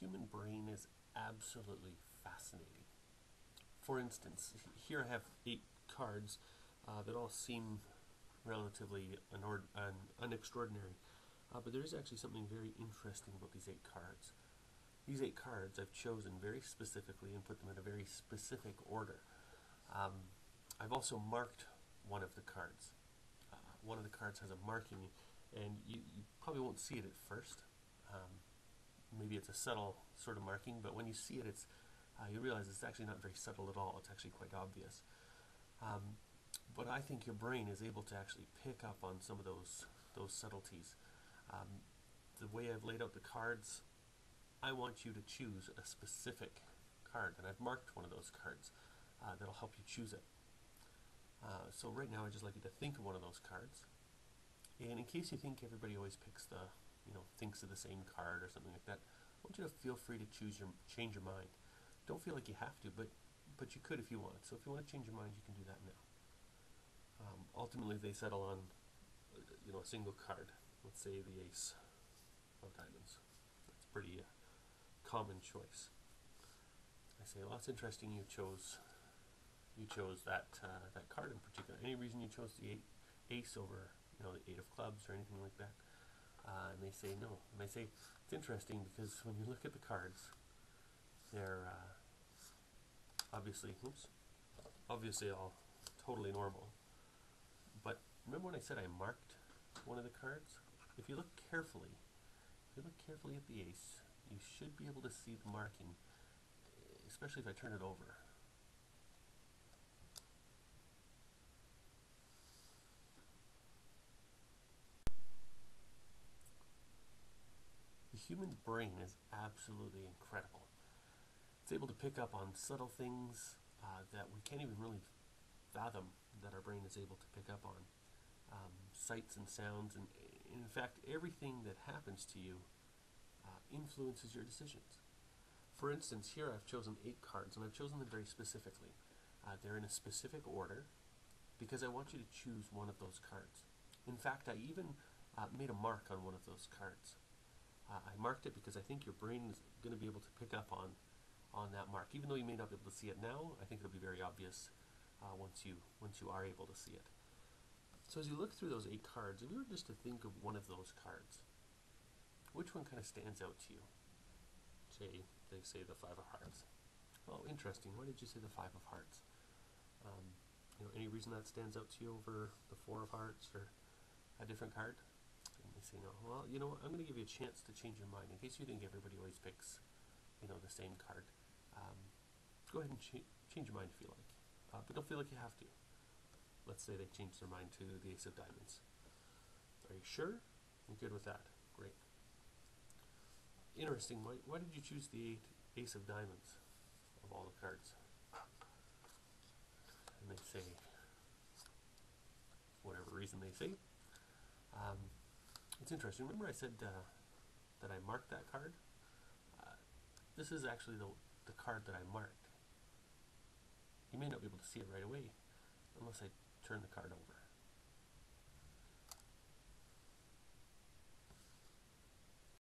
human brain is absolutely fascinating. For instance, here I have eight cards uh, that all seem relatively unextraordinary, uh, but there is actually something very interesting about these eight cards. These eight cards I've chosen very specifically and put them in a very specific order. Um, I've also marked one of the cards. Uh, one of the cards has a marking, and you, you probably won't see it at first. Um, maybe it's a subtle sort of marking, but when you see it, it's uh, you realize it's actually not very subtle at all. It's actually quite obvious. Um, but I think your brain is able to actually pick up on some of those those subtleties. Um, the way I've laid out the cards, I want you to choose a specific card, and I've marked one of those cards uh, that'll help you choose it. Uh, so right now, I'd just like you to think of one of those cards, and in case you think everybody always picks the, you know, thinks of the same card or something like that, I want you to feel free to choose your change your mind. Don't feel like you have to, but but you could if you want. So if you want to change your mind, you can do that now. Um, ultimately, they settle on, uh, you know, a single card. Let's say the ace of diamonds. That's pretty uh, common choice. I say, well, that's interesting. You chose, you chose that uh, that card in particular. Any reason you chose the eight, ace over, you know, the eight of clubs or anything like that? Say no. And I say it's interesting because when you look at the cards, they're uh, obviously, oops, obviously all totally normal. But remember when I said I marked one of the cards? If you look carefully, if you look carefully at the ace, you should be able to see the marking, especially if I turn it over. Human brain is absolutely incredible. It's able to pick up on subtle things uh, that we can't even really fathom that our brain is able to pick up on. Um, sights and sounds, and in fact, everything that happens to you uh, influences your decisions. For instance, here I've chosen eight cards, and I've chosen them very specifically. Uh, they're in a specific order because I want you to choose one of those cards. In fact, I even uh, made a mark on one of those cards. I marked it because I think your brain is going to be able to pick up on on that mark. Even though you may not be able to see it now, I think it'll be very obvious uh, once you once you are able to see it. So as you look through those eight cards, if you were just to think of one of those cards, which one kind of stands out to you? Say they say the five of hearts. Oh, interesting. Why did you say the five of hearts? Um, you know, any reason that stands out to you over the four of hearts or a different card? Well, you know what? I'm going to give you a chance to change your mind in case you think everybody always picks, you know, the same card. Um, go ahead and cha change your mind if you like. Uh, but don't feel like you have to. Let's say they change their mind to the Ace of Diamonds. Are you sure? You're good with that. Great. Interesting. Why, why did you choose the Ace of Diamonds of all the cards? And they say, whatever reason they say. Um, it's interesting. Remember I said uh, that I marked that card? Uh, this is actually the, the card that I marked. You may not be able to see it right away unless I turn the card over.